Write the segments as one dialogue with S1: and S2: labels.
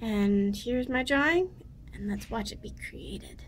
S1: And here's my drawing, and let's watch it be created.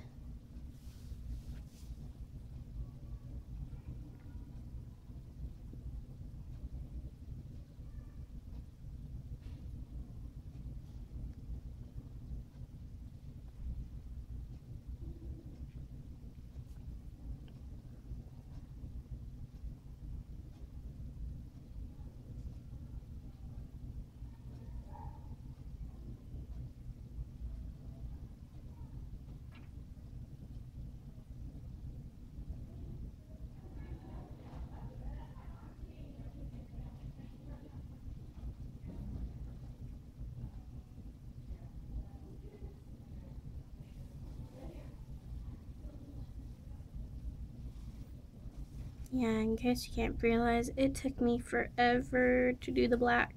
S1: Yeah, in case you can't realize, it took me forever to do the black.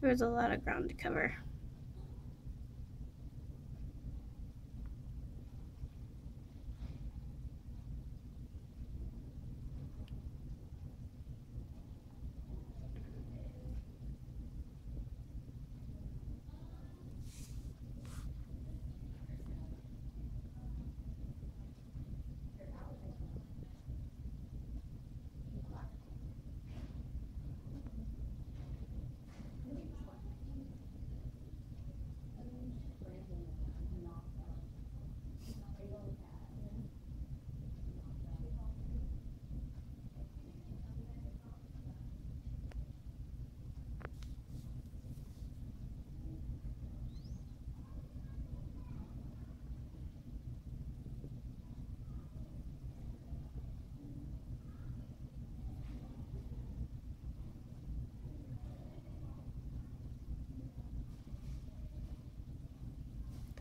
S1: There was a lot of ground to cover.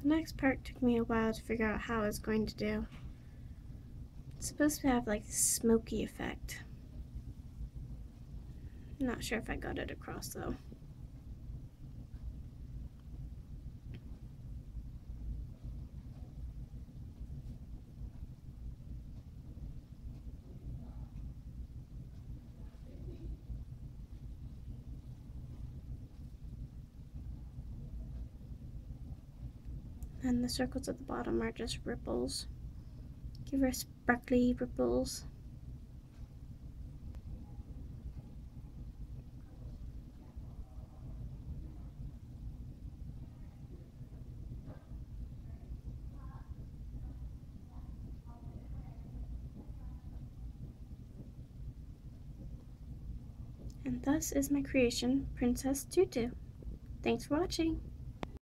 S1: The next part took me a while to figure out how I was going to do. It's supposed to have like a smoky effect. I'm Not sure if I got it across though. And the circles at the bottom are just ripples. Give her sparkly ripples. And thus is my creation, Princess Tutu. Thanks for watching.